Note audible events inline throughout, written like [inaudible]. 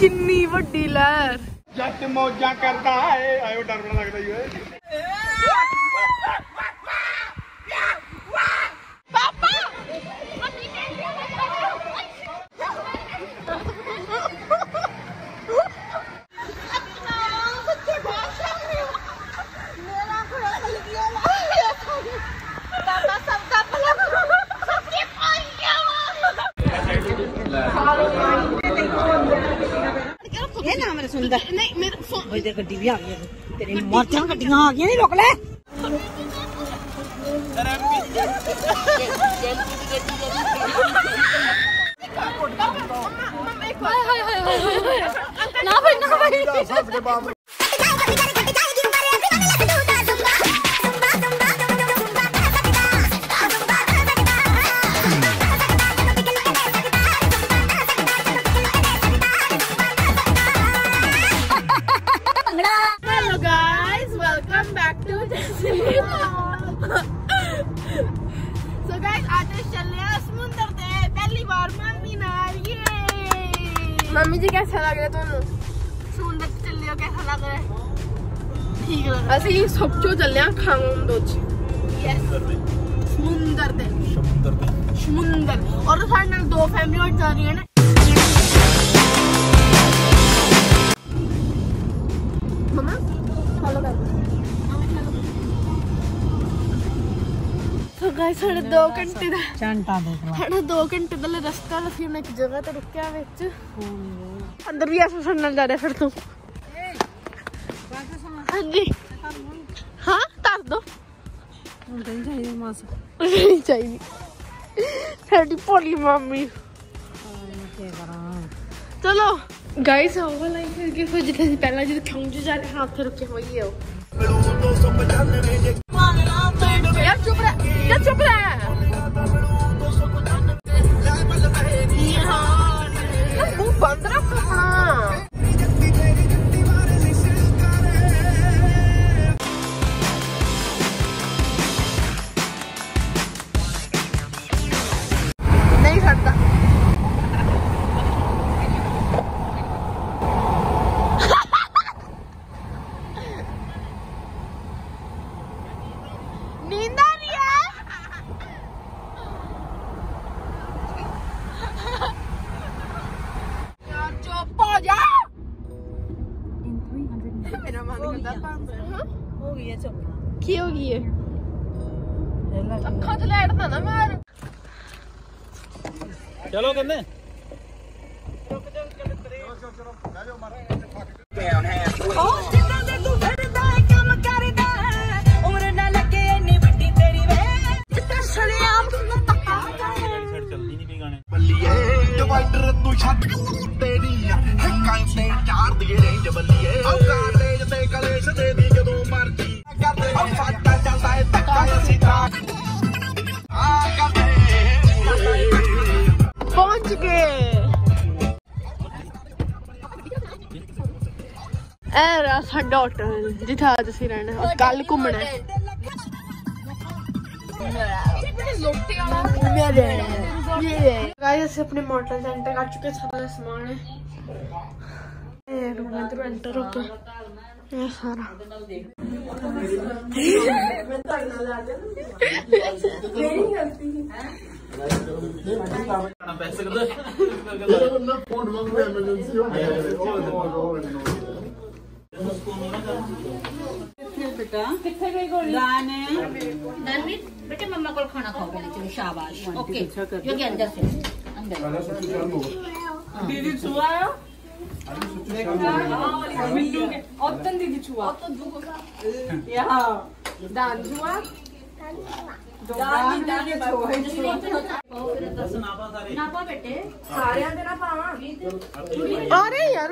ਕਿੰਨੀ ਵੱਡੀ ਲਹਿਰ ਜੱਟ ਮੌਜਾਂ ਕਰਦਾ ਏ ਆਇਓ ਡਰ ਬੜਾ ਲੱਗਦਾ ਈ ਓਏ है ना मेरा सुंदर। नहीं मेरे फ़ोन इधर गड्डी भी आ गई है। तेरी मर जा गड्डियाँ आ गई नहीं रोक ले। ना भाई ना भाई। welcome back to Destiny So guys, आज ਅਸੀਂ ਚੱਲੇ ਆ ਸਮੁੰਦਰ ਤੇ ਪਹਿਲੀ ਵਾਰ ਮੰਮੀ ਨਾਲ ਯੇ ਮੰਮੀ ਜੀ ਕਿਹਦਾ ਲੱਗ ਰਿਹਾ ਤੁਹਾਨੂੰ ਸਮੁੰਦਰ ਤੇ ਚੱਲੇ ਹੋ ਕਿਹਦਾ ਲੱਗ ਰਿਹਾ ਠੀਕ ਲੱਗ ਰਿਹਾ ਅਸੀਂ ਸੋਚੋ ਚੱਲੇ ਆ ਖਾਂਗੋ ਚ ਯੈਸ ਸਮੁੰਦਰ ਤੇ ਸਮੁੰਦਰ ਤੇ ਸਮੁੰਦਰ ਔਰ ਸਾਡੇ ਨਾਲ ਦੋ ਫੈਮਿਲੀਆਂ ਜਾ ਰਹੀਆਂ ਨੇ ਗਾਇਸ ਸਾਡੇ 2 ਘੰਟੇ ਦਾ ਚੰਟਾ ਦੇਖ ਲੈ ਸਾਡਾ 2 ਘੰਟੇ ਦਾ ਰਸਤਾ ਅਸੀਂ ਹੁਣ ਇੱਕ ਜਗ੍ਹਾ ਤੇ ਰੁਕਿਆ ਵਿੱਚ ਅੰਦਰ ਵੀ ਐਸਾ ਸੁਣਨ ਜਾ ਰਿਹਾ ਫਿਰ ਤੂੰ ਹਾਂਜੀ ਹਾਂ ਕਰ ਦੋ ਹੁਣ ਤਾਂ ਨਹੀਂ ਚਾਹੀਦਾ ਮਾਸ ਨਹੀਂ ਚਾਹੀਦੀ ਸਾਡੀ ਭੋਲੀ ਮੰਮੀ ਕੀ ਕਰਾਂ ਚਲੋ ਗਾਇਸ ਆਵਾ ਲਾਈਕ ਕਰਕੇ ਫਿਰ ਜਿੱਥੇ ਅਸੀਂ ਪਹਿਲਾਂ ਜਦੋਂ ਖੰਗ ਜਾ ਰਹੇ ਹਾਂ ਉੱਥੇ ਰੁਕੇ ਹੋਈਏ ਉਹ ਡਿਵਾਈਡਰ ਤੂੰ ਛੱਡ ਤੇਰੀ ਹੈਕਾਂ ਤੇ ਚਾਰ ਦੀਏ ਰੇਂਜ ਬੱਲੀਏ ਉਹ ਕਾਲੇਜ ਤੇ ਕਲੇਸ਼ ਦੇ ਦੀ ਜਦੋਂ ਮਰਜੀ ਕਰਦੇ ਉਹ ਸਾਡਾ ਚੱਲਦਾ ਏ ਧੱਕਾ ਅਸੀਂ ਤਾਂ ਆ ਕਰਦੇ ਪਹੁੰਚ ਗਏ ਇਹ ਰਾ ਸਾਡਾ ਹੋਟਲ ਜਿੱਥੇ ਅੱਜ ਅਸੀਂ ਰਹਿਣਾ ਕੱਲ ਘੁੰਮਣਾ ਹੈ अपने मॉडल सेंटर आ चुके सारा। सामान है। रूम अंदर एंटर सारा बेटा कितने गई गोली दाने दानवीर बेटे मम्मा को खाना खाओ बोले चलो शाबाश ओके जो कि अंदर से अंदर दीदी छुआ मिन्नू के औतन दीदी छुआ यहाँ दान छुआ दान दान नापा बेटे सारे आंदे नापा अरे यार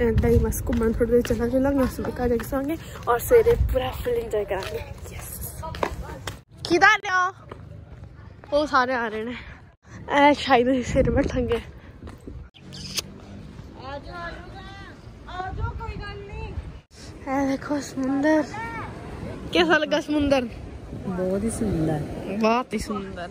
दही मस्त को मन थोड़ी देर चला चला मैं सुबह का जगसांगे और सवेरे पूरा फुल इंजॉय कराएँगे। यस किधर वो सारे आ रहे हैं। शायद सिर में ठंगे देखो समुंदर। कैसा लगा समुंदर? बहुत ही सुंदर। बहुत ही सुंदर।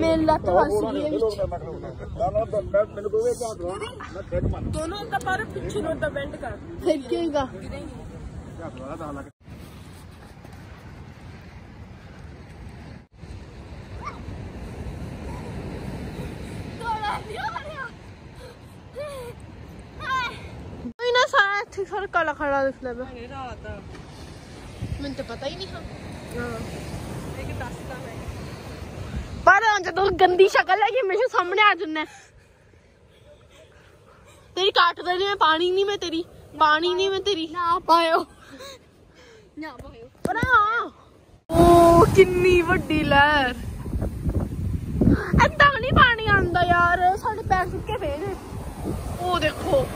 मेरी लत फंस गई है दोनों का पर पीछे रोड का बेंड कर। फेंकेगा सारा काला खड़ा दिखला मैं। तो पता ही नहीं था। हाँ। ਪਰ ਜਦੋਂ ਗੰਦੀ ਸ਼ਕਲ ਹੈ ਕਿ ਹਮੇਸ਼ਾ ਸਾਹਮਣੇ ਆ ਜੁੰਨਾ ਤੇਰੀ ਕੱਟ ਦੇ ਮੈਂ ਪਾਣੀ ਨਹੀਂ ਮੈਂ ਤੇਰੀ ਪਾਣੀ ਨਹੀਂ ਮੈਂ ਤੇਰੀ। ਨਾ ਪਾਇਓ। ਨਾ ਪਾਇਓ। ਪਰ ਓ ਕਿੰਨੀ ਵੱਡੀ ਲਹਿਰ। ਏਦਾਂ ਨਹੀਂ ਪਾਣੀ ਆਉਂਦਾ ਯਾਰ ਸਾਡੇ ਪੈਰ ਸੁੱਕੇ ਪਏ ਨੇ। ਉਹ ਦੇਖੋ।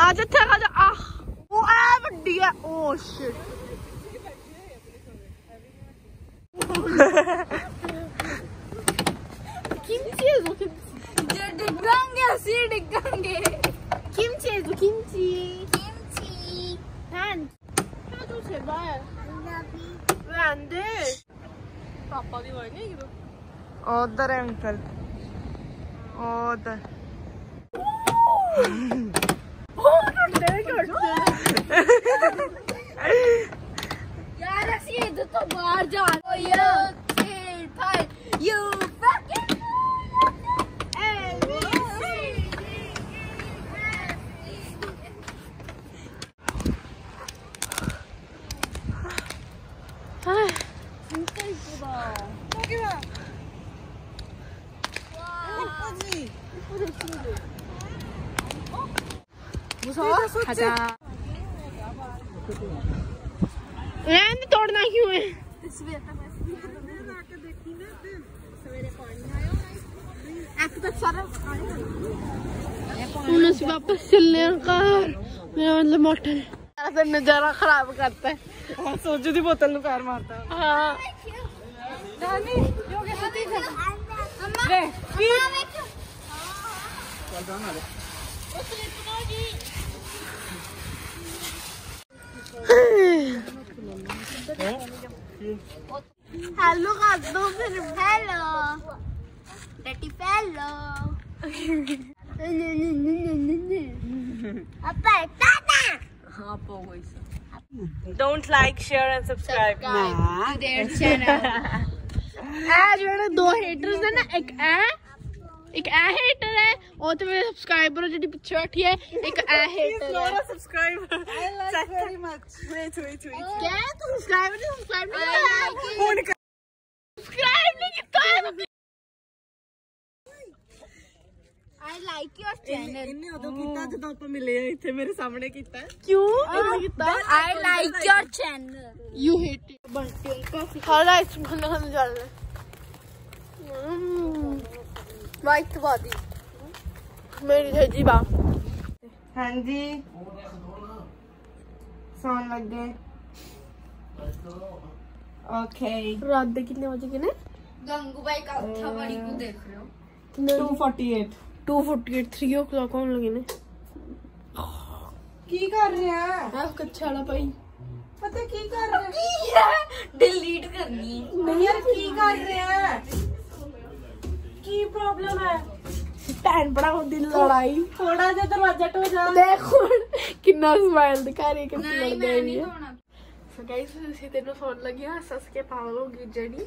ਆ ਜਿੱਥੇ ਆ ਜਾ ਆ ਉਹ ਐ ਵੱਡੀ ਹੈ ਓ ਸ਼ਿਟ 김치에도 김치. 늑강개야 실 늑강개. 김치에도 김치. 김치. 난 해줘 제발. 왜 안 돼? 아빠 니 많이 얘기해. 어다랭 걸. 어다. ਹੈ सोजू दी बोतल नु पैर मारता ਹਾਂ नानी जो के सती ਵੇ ਹੈਲੋ ਕਰ ਦੋ ਫਿਰ ਹੈਲੋ ਡੈਡੀ ਹੈਲੋ ਆਪਾ Tata don't like share and subscribe to their channel. ਇਹ ਜਿਹੜੇ ਦੋ ਹੇਟਰਸ ਨੇ ਨਾ ਇੱਕ ਇਹ ਇੱਕ ਇਹ ਹੇਟਰ ਹੈ ਉਹ ਤੇ ਮੇਰੇ ਸਬਸਕ੍ਰਾਈਬਰ ਜਿਹੜੀ ਪਿੱਛੇ ਬੈਠੀ ਹੈ ਇੱਕ ਇਹ ਹੇਟਰ ਹੈ subscribe I like very much wait wait wait क्या तू सब्सक्राइब नहीं सब्सक्राइब नहीं किया सब्सक्राइब नहीं ਕੀਤਾ I like your channel. इन्ने उदो कीता जदों ਆਪਾਂ ਮਿਲੇ ਆ ਇੱਥੇ ਮੇਰੇ ਸਾਹਮਣੇ ਕੀਤਾ क्यों इतना ਕੀਤਾ I like your channel. You hate it. Bunty uncle खाना आइसक्रीम खाने खाने जा रहे वाइट वादी मेरी भेजी बा हाँ जी सौन लग गए ओके रात ਦੇ ਕਿੰਨੇ ਵਜੇ ਕਿਨੇ गंगूबाई का उठा बड़ी को देख रहे हो ਕਿੰਨੇ 248 2:40 3 o'clock ਹੋਣ ਲੱਗੇ ਨੇ। ਕੀ ਕਰ ਰਿਹਾ ਆਹ ਕੱਛਾ ਵਾਲਾ ਭਾਈ। ਪਤਾ ਕੀ ਕਰ ਰਿਹਾ ਕੀ ਹੈ? ਡਿਲੀਟ ਕਰਨੀ ਨਹੀਂ ਯਾਰ ਕੀ ਕਰ ਰਿਹਾ ਕੀ ਪ੍ਰੋਬਲਮ ਹੈ ਭੈਣ ਭਰਾਵਾਂ ਦੀ ਲੜਾਈ। ਥੋੜਾ ਜਿਹਾ ਦਰਵਾਜ਼ਾ ਟੋ ਜਾ। ਦੇਖੋ ਕਿੰਨਾ ਸਮਾਈਲ ਦਿਖਾ ਰਹੀ ਕਿ ਲੜਦੇ ਨਹੀਂ ਸੋ ਗਾਇਸ ਅਸੀਂ ਤੈਨੂੰ ਸੌਣ ਲੱਗਿਆ ਸੱਸ ਕੇ ਪਾਗਲ ਹੋ ਗਈ ਜਿਹੜੀ।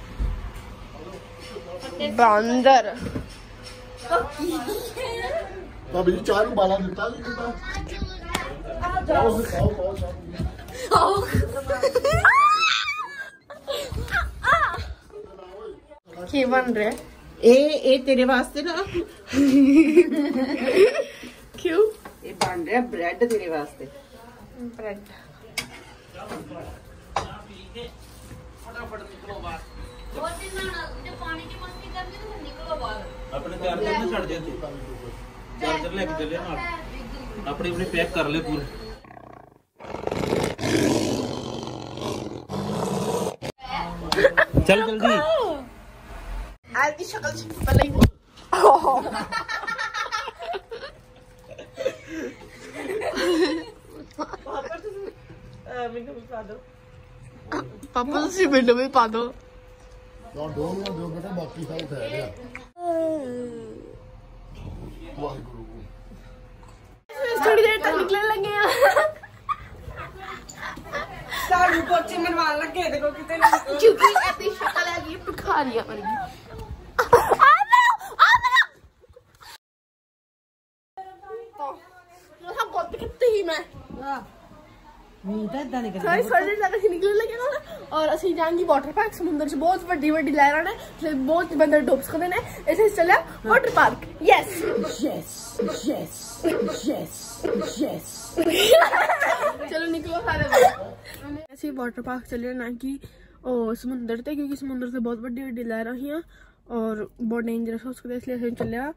बंदर तभी चारू बाला देता है कितना आओ आओ आओ क्या बन रहे ए ए तेरे वास्ते ना क्यों ये बन रहा ब्रेड तेरे वास्ते ब्रेड फटाफट निकलो बाहर ਆਪਣੇ ਚਾਰਜਰ ਨਾ ਛੱਡ ਦੇ ਤੂੰ ਚਾਰਜਰ ਲੈ ਕੇ ਚੱਲੇ ਨਾਲ ਆਪਣੀ ਆਪਣੀ ਪੈਕ ਕਰ ਲੈ ਪੂਰੇ ਚੱਲ ਜਲਦੀ आज की शक्ल से पहले ही पापा ਤੁਸੀਂ ਮੈਨੂੰ ਵੀ ਪਾ ਦਿਓ ਲਓ ਦੋ ਨੂੰ ਦਿਓ ਬੇਟਾ ਬਾਕੀ ਤਾਂ ਸਭ ਗੋਦ ਕਿੱਥੇ ਹੀ ਮੈਂ ਨਹੀਂ ਤਾਂ ਇਦਾਂ ਨਹੀਂ ਸਾਰੇ ਸਾਰੇ ਤੱਕ ਅਸੀਂ ਨਿਕਲਣ ਲੱਗੇ ਨਾ ਔਰ ਅਸੀਂ ਜਾਾਂਗੇ ਵਾਟਰ ਪਾਰਕ ਸਮੁੰਦਰ 'ਚ ਬਹੁਤ ਵੱਡੀ ਵੱਡੀ ਲਹਿਰਾਂ ਨੇ ਤੇ ਬਹੁਤ ਬੰਦੇ ਡੁੱਬ ਸਕਦੇ ਨੇ ਇਸੇ ਚੱਲਿਆ water park yes yes yes yes yes ਚਲੋ ਨਿਕਲੋ ਸਾਰੇ ही वाटर पार्क चले ना कि समुंदर से क्योंकि समुंदर से बहुत बड़ी बड़ी लहर ही और बहुत डेंजरस है इसलिए असें चलिया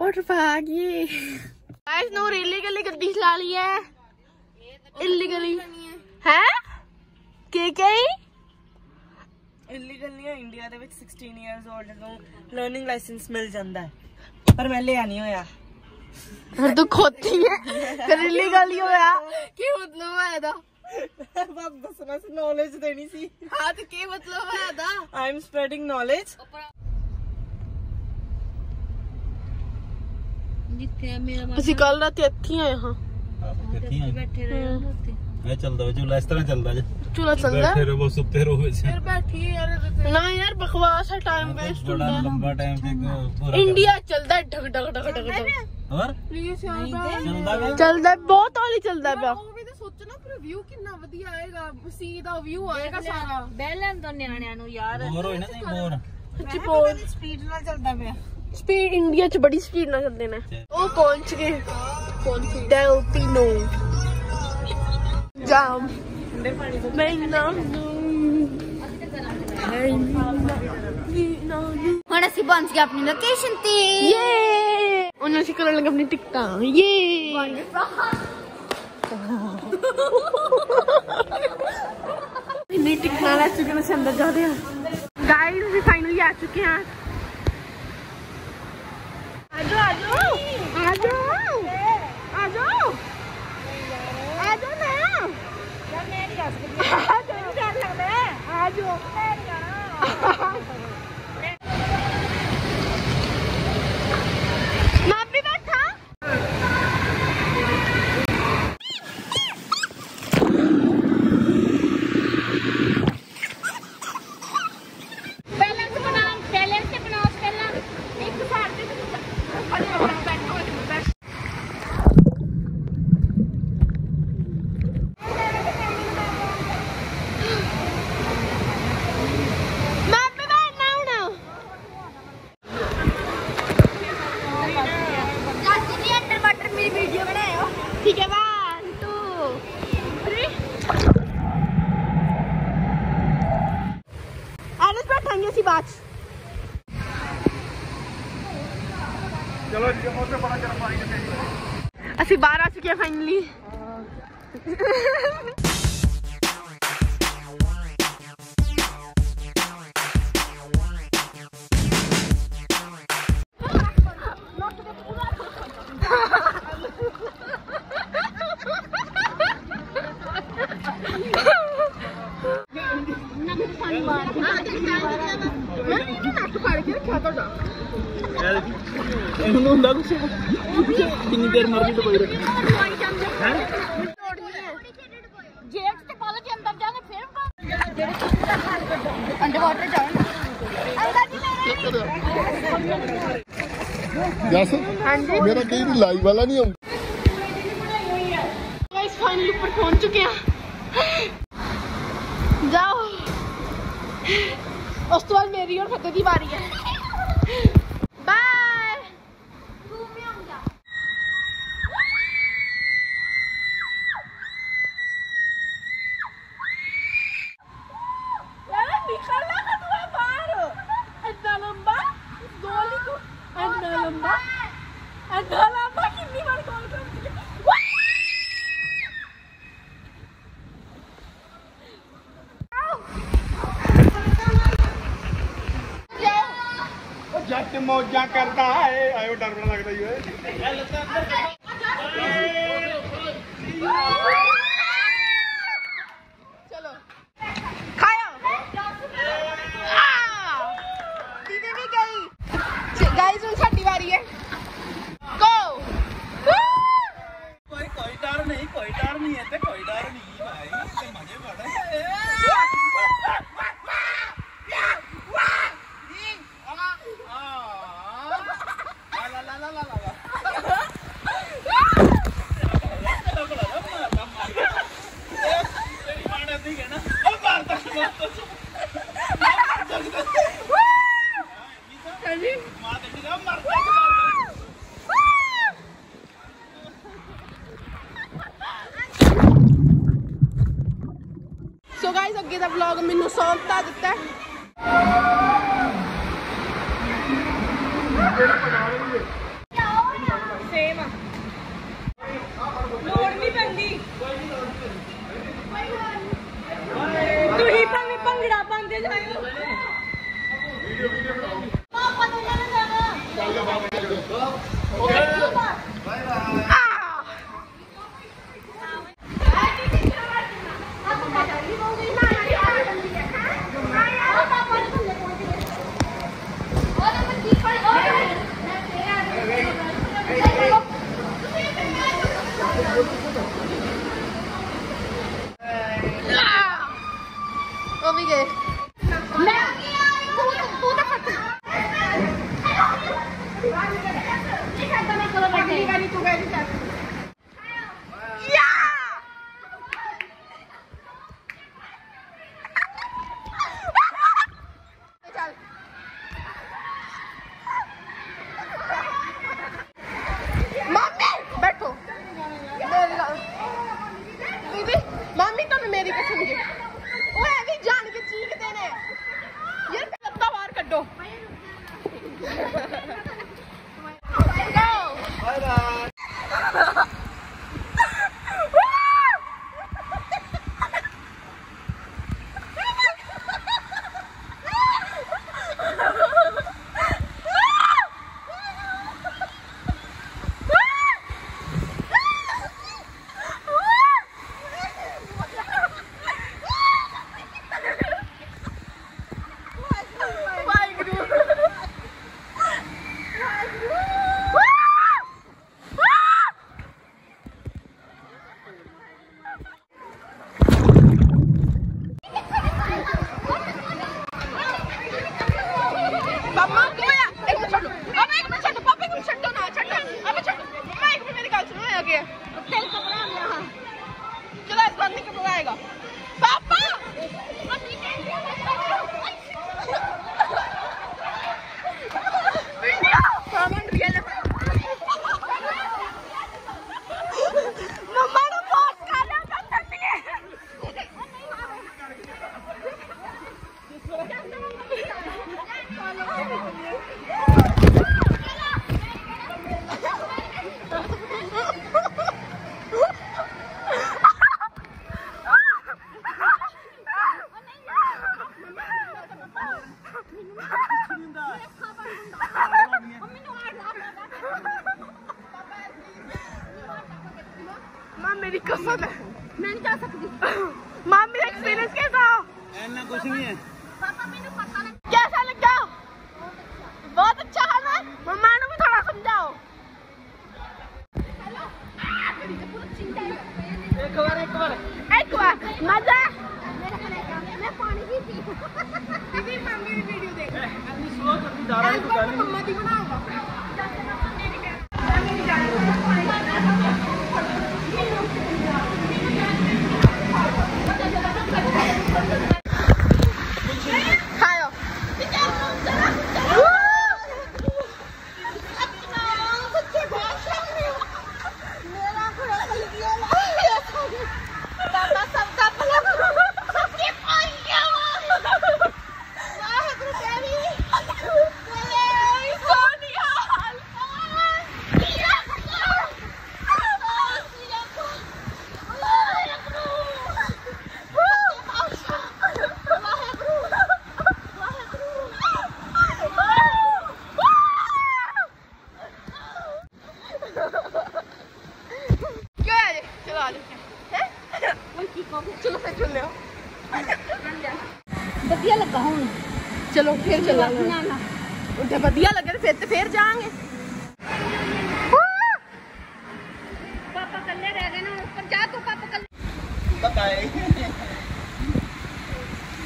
वाटर पार्क ये। गाइस गड्डी चला ली है। है? के के 16 [laughs] ਬਸ ਦੱਸਣਾ ਸੀ ਨੌਲੇਜ ਦੇਣੀ ਸੀ ਹਾਂ ਤੇ ਕੀ ਮਤਲਬ ਹੈ ਇਹਦਾ ਆਈ ਐਮ ਸਪਰੈਡਿੰਗ ਨੌਲੇਜ ਜਿੱਥੇ ਮੇਰਾ ਅਸੀਂ ਕੱਲ ਰਾਤ ਇੱਥੇ ਆਏ ਹਾਂ ਕਿੱਥੇ ਆ ਬੈਠੇ ਰਹੇ ਹਾਂ ਉੱਥੇ ਇਹ ਚੱਲਦਾ ਵੇ ਚੁੱਲਾ ਇਸ ਤਰ੍ਹਾਂ ਚੱਲਦਾ ਜੇ ਚੂਲਾ ਚੱਲਦਾ ਬੈਠੇ ਰਹੋ ਸੁੱਤੇ ਰਹੋ ਵਿੱਚ ਫਿਰ ਬੈਠੀ ਯਾਰ ਨਾ ਯਾਰ ਬਕਵਾਸ ਹੈ ਟਾਈਮ ਵੇਸਟ ਬੜਾ ਹੁੰਦਾ ਲੰਬਾ ਟਾਈਮ ਤੇ ਪੂਰਾ ਇੰਡੀਆ ਚੱਲਦਾ ਢਕ ਢਕ ਢਕ ਢਕ ਢਕ ਹੋਰ ਪਲੀਜ਼ ਚੱਲਦਾ ਵੇ ਚੱਲਦਾ ਬਹੁਤ ਹੌਲੀ ਚੱਲਦਾ ਪਿਆ ਉਹ ਵੀ ਤਾਂ ਸੋਚੋ ਨਾ ਪਰ ਵਿਊ ਕਿੰਨਾ ਵਧੀਆ ਆਏਗਾ ਸੀ ਦਾ ਵਿਊ ਆਏਗਾ ਸਾਰਾ ਬਹਿ ਲੈਣ ਦੋ ਨਿਆਣਿਆਂ ਨੂੰ ਯਾਰ ਬੋਰ ਹੋਏ ਨਾ ਤੁਸੀਂ ਬੋਰ ਸੱਚੀ ਬਹੁਤ ਸਪੀਡ ਨਾਲ ਚੱਲਦਾ ਪਿਆ ਸਪੀਡ ਇੰਡੀਆ ਚ ਬੜੀ ਸਪੀਡ ਨਾਲ ਚੱਲਦੇ ਨੇ ਉਹ ਪਹੁੰਚ ਗਏ ਪਹੁੰਚ ਡੈਲਪੀਨੋ ਜਾਮ ਮੈਂ ਨਾਮ ਹੁਣ ਅਸੀਂ ਪਹੁੰਚ ਗਏ ਆਪਣੀ ਲੋਕੇਸ਼ਨ ਤੇ ਯੇ ਉਹਨਾਂ ਅਸੀਂ ਕਰਨ ਲੱਗੇ ਆਪਣੀ ਟਿਕਟਾਂ ਯੇ ਇੰਨੀ इतनी टिकना लग चुके मैं अंदर जा रहे हैं गाइड भी फाइनली आ चुके हैं। आजो आजो। आजो। आजो। आजो ना। यार मैं नहीं [laughs] आ सकती। आजो। डर लगता है आजो। मेरा कहीं लाइव वाला नहीं हूँ पहुँच चुके हैं। जाओ। उस तो मेरी और फतेह की बारी है। Yeah. [laughs]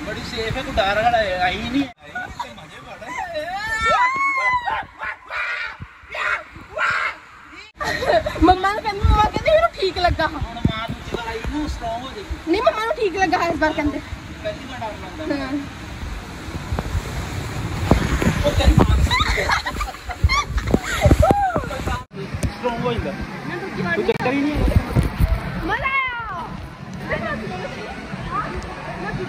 ਬੜੀ ਸੇਫ ਹੈ ਕੋਈ ਡਰ ਵਾਲਾ ਹੈ, ਆਈ ਨਹੀਂ ਮਜ਼ੇ ਬੜਾ ਮੰਮਾ ਨੂੰ ਕਹਿੰਦੀ ਮੰਮਾ ਕਹਿੰਦੀ ਮੈਨੂੰ ਠੀਕ ਲੱਗਾ ਹੁਣ ਮਾਂ ਦੂਜੀ ਵਾਰ ਆਈ ਨੂੰ ਸਟਰੋਂਗ ਹੋ ਜਾਏਗੀ ਨਹੀਂ ਮੰਮਾ ਨੂੰ ਠੀਕ ਲੱਗਾ ਇਸ ਵਾਰ ਕਹਿੰਦੇ ਪਹਿਲੀ ਵਾਰ ਡਰ ਲੱਗਦਾ ਹਾਂ ਉਹ ਤੇਰੀ ਮਾਂ ਸਟਰੋਂਗ ਹੋ ਜਾਂਦਾ ਕੋਈ ਚੱਕਰ ਹੀ ਨਹੀਂ ਹੈ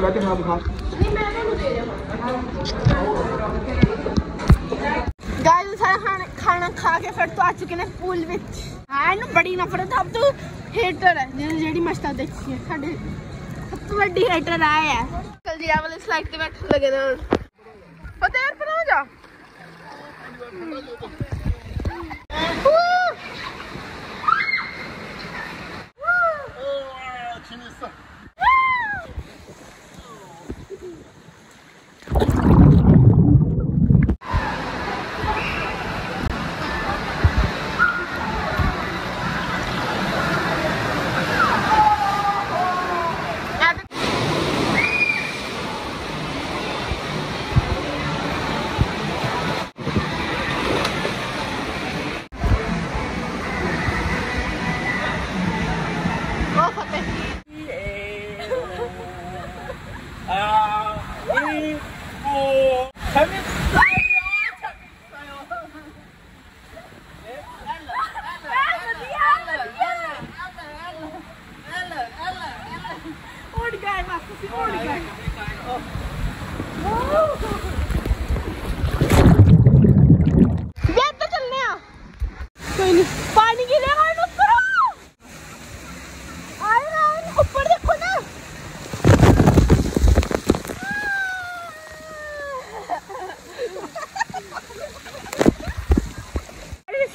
ਤਾਂ ਲੱਗ ਖਾਬ ਖਾ। ਨਹੀਂ ਮੈਂ ਤੁਹਾਨੂੰ ਦੇ ਰਿਹਾ ਗਾਇਸ ਸਾਰਾ ਖਾਣਾ ਖਾ ਕੇ ਫਿਰ ਤੋਂ ਆ ਚੁੱਕੇ ਨੇ ਪੂਲ ਵਿੱਚ। ਹਾਂ, ਇਹਨੂੰ ਬੜੀ ਨਫ਼ਰਤ ਆਪ ਤੋਂ ਹੇਟਰ ਹੈ ਜਿਹੜੀ ਮਸਤਾ ਦੇਖੀ ਹੈ ਸਾਡੇ ਸਭ ਤੋਂ ਵੱਡੀ ਹੇਟਰ ਆਇਆ ਕੱਲ ਜੀ ਆ ਵਾਲੇ ਸਲਾਈਡ ਤੇ ਬੈਠ ਲਗੇ ਨਾ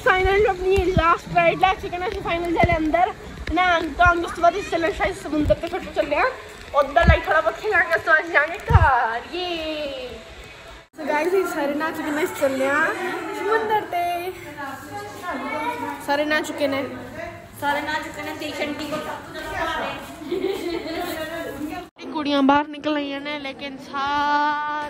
फाइनल अपनी लास्ट फ्राइड चिकन अस फाइनल जेल्लै अंदर। ना तो धान उसके बाद इस चलने शायद समुंदर पे फिर चलने हैं। उधर लाइक थोड़ा जाएँगे ये। गाइस ये सारे ना चिकन अस हैं। समुंदर पे। सारे ना चुके ने सारे ना को। कुड़ियाँ बाहर निकल रही ने लेकिन सार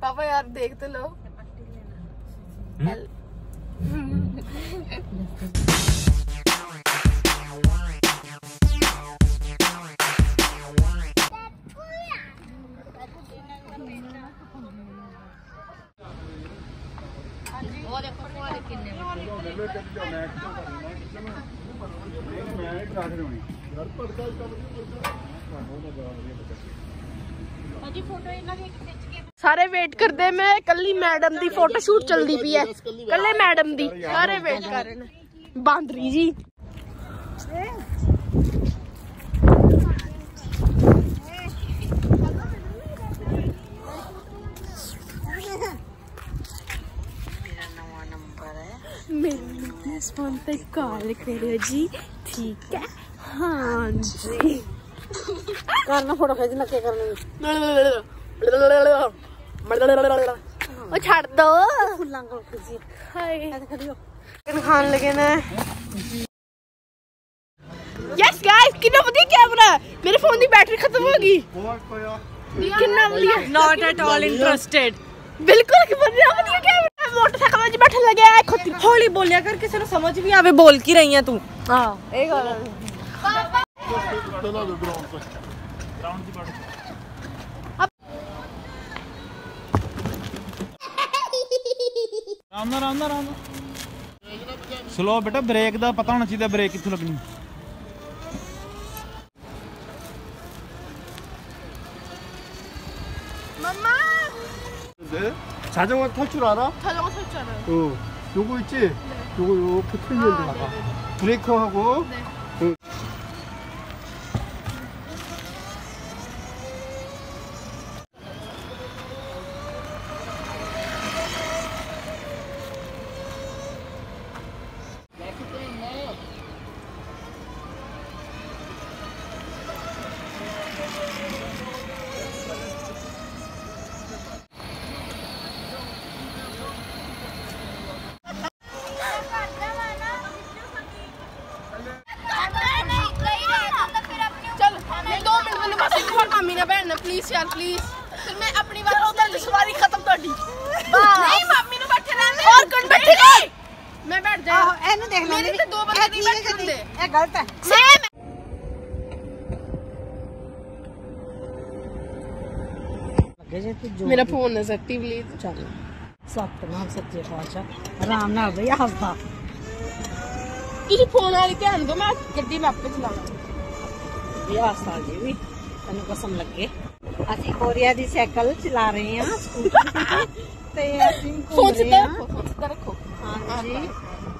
पापा यार देख तो लो। [laughs] ਸਾਰੇ ਵੇਟ ਕਰਦੇ ਮੈਂ ਕੱਲੀ ਮੈਡਮ ਦੀ ਫੋਟੋ ਸ਼ੂਟ ਚੱਲਦੀ ਪਈ ਹੈ ਕੱਲੇ ਮੈਡਮ ਦੀ ਸਾਰੇ ਵੇਟ ਕਰ ਰਹੇ ਨੇ ਬਾਂਦਰੀ ਜੀ मेरे फोन पे कॉल करो जी ठीक है हाँ जी ਕਰਨਾ ਫੋਟੋ ਖਿੱਚ ਲੈ ਕੇ ओ छाड़ दो। खान लगे ना। यस गाइस कितना बढ़िया कैमरा मेरे फ़ोन की बैटरी खत्म होगी कितना बढ़िया नॉट एट ऑल इंटरेस्टेड बिल्कुल बढ़िया बढ़िया कैमरा मोटरसाइकिल में बैठे लगे है खुद होली बोलिया कर किसी को समझ भी आवे बोल की रही हाँ, है तू। हाँ एक और चलो ग्राउंड पे। ग्राउंड की बात ਨਾਲ ਆਰਾਮ ਨਾਲ ਸਲੋ ਬੇਟਾ ਬ੍ਰੇਕ ਦਾ ਪਤਾ ਹੋਣਾ ਚਾਹੀਦਾ ਬ੍ਰੇਕ ਕਿੱਥੋਂ ਲੱਗਣੀ ਮੰਮਾ 네? 자전거 탈 줄 알아? 자전거 탈 줄 알아요 어. 요거 있지? 요거 이렇게 틀면 아, 나가. 네네. 브레이크하고 네. 그 ਮੇਰਾ ਫੋਨ ਨਾ ਸਕਤੀ ਪਲੀਜ਼ ਚੱਲ ਸਤਨਾਮ ਸੱਚੇ ਪਾਤਸ਼ਾਹ ਆਰਾਮ ਨਾਲ ਬਈ ਹੱਸਦਾ ਤੁਸੀਂ ਫੋਨ ਵਾਲੀ ਧਿਆਨ ਦਿਓ ਮੈਂ ਗੱਡੀ ਮੈਂ ਆਪੇ ਚਲਾਵਾਂ ਯਾ ਸਾਲ ਜੀ ਵੀ ਤੈਨੂੰ ਕਸਮ ਲੱਗੇ ਅਸੀਂ ਕੋਰੀਆ ਦੀ ਸਾਈਕਲ ਚਲਾ ਰਹੇ ਹਾਂ ਸਕੂਟਰ ਤੇ ਅਸੀਂ ਫੋਨ ਸਿੱਧਾ ਰੱਖੋ ਹਾਂ ਜੀ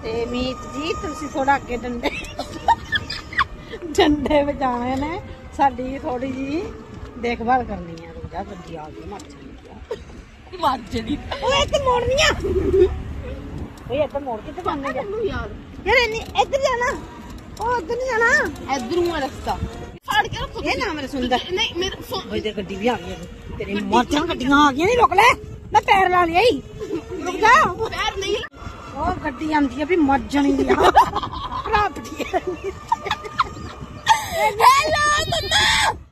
ਤੇ ਮੀਤ ਜੀ ਤੁਸੀਂ ਥੋੜਾ ਅੱਗੇ ਡੰਡੇ ਡੰਡੇ ਵਜਾਣੇ ਨੇ ਸਾਡੀ ਥੋੜੀ ਜੀ ਦੇਖਭਾਲ ਕਰਨੀ ਹੈ ਰੋਜ਼ਾ ਗੱਡੀ ਆ ਕੇ ਮਰ ਜਾਂਦੀ ਮਾਰ ਜੜੀ ਓਏ ਇੱਥੇ ਮੋੜਨੀ ਆ ਓਏ ਇੱਥੇ ਮੋੜ ਕਿੱਥੇ ਜਾਣੇ ਮੈਨੂੰ ਯਾਰ ਯਾਰ ਇੰਨੀ ਇੱਧਰ ਜਾਣਾ ਉਹ ਇੱਧਰ ਨਹੀਂ ਜਾਣਾ ਇਧਰੋਂ ਹੈ ਰਸਤਾ ਫੜ ਕੇ ਰੱਖੋ ਇਹ ਨਾ ਮੇਰੇ ਸੁਣਦਾ ਨਹੀਂ ਮੇਰੇ ਫੋਨ ਓਏ ਤੇ ਗੱਡੀ ਵੀ ਆ ਗਈ ਹੈ। ਤੇਰੀ ਮਰਚਾਂ ਗੱਡੀਆਂ ਆ ਗਈਆਂ ਨਹੀਂ ਰੁਕ ਲੈ ਮੈਂ ਪੈਰ ਲਾ ਲਿਆ ਈ ਰੁਕ ਜਾ ਪੈਰ ਨਹੀਂ ਉਹ ਗੱਡੀ ਆਂਦੀ ਆ ਵੀ ਮਰ ਜਾਣੀ ਦੀ ਆ ਪ੍ਰਾਪਤੀ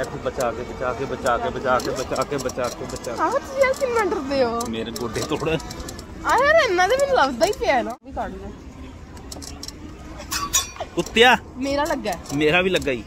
ਇੱਥੇ ਬਚਾ ਕੇ ਬਚਾ ਕੇ ਬਚਾ ਕੇ ਬਚਾ ਕੇ ਬਚਾ ਕੇ ਬਚਾ ਕੇ ਬਚਾ ਆਹ ਤੁਸੀਂ ਯਾਰ ਕਿੰਨਾ ਡਰਦੇ ਹੋ। ਕੇ ਮੇਰੇ ਗੋਡੇ ਤੋੜ। ਆ ਯਾਰ ਇਹਨਾਂ ਦੇ ਮੈਨੂੰ ਲੱਗਦਾ ਹੀ ਪਿਆ ਨਾ। ਵੀ ਕੱਢ ਲੈ ਕੁੱਤਿਆ। ਮੇਰਾ ਲੱਗਾ। ਮੇਰਾ ਵੀ ਲੱਗਾ ਹੀ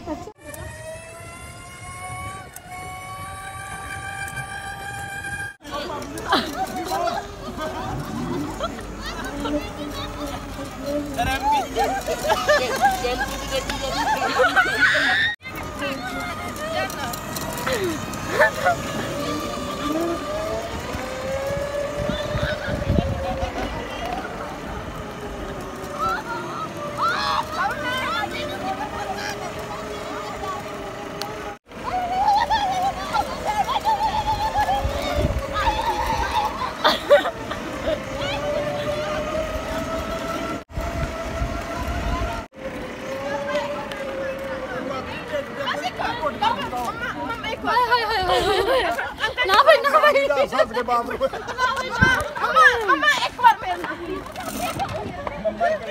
ਨਾ ਭਾਈ ਨਾ ਭਾਈ ਹੱਸ ਕੇ ਬਾਪ ਨੂੰ ਮਮਾ ਮਮਾ ਇੱਕ ਵਾਰ ਮੇਰੇ ਨਾਲ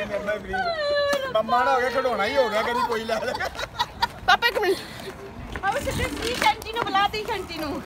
ਮੰਮਾ ਕਰੀ ਪਲੀਜ਼ ਮੰਮਾ ਨਾ ਹੋ ਗਿਆ, ਖਡੋਣਾ ਹੀ ਹੋ ਗਿਆ, ਕਦੀ ਕੋਈ ਲੈ ਲੈ। ਪਾਪਾ ਇੱਕ ਮਿੰਟ। ਪਾਪਾ ਸਿੱਧੇ ਦੀ ਘੰਟੀ ਨੂੰ ਬੁਲਾ ਦੀ ਘੰਟੀ ਨੂੰ।